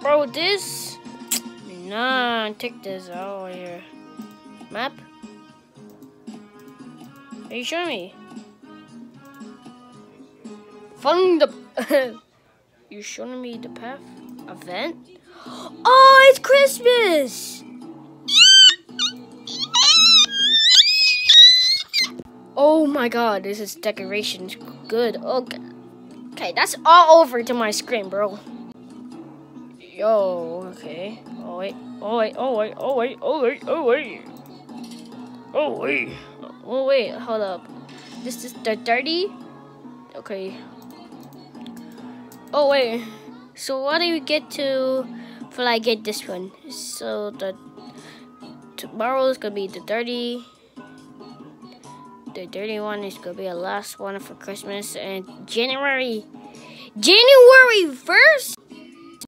Bro, this. Nah, take this out here. Map? Are you showing me? Following the. you showing me the path? Event? Oh, it's Christmas! Oh my god, this is decorations. Good. Okay. Okay, that's all over to my screen, bro. Yo, okay. Oh wait, oh wait, oh wait, oh wait, oh wait, oh wait. Oh wait. Oh wait, hold up. This is the dirty? Okay. Oh wait. So what do you get to for I get this one? So the tomorrow is gonna be the dirty. The dirty one is gonna be the last one for Christmas and January January 1st?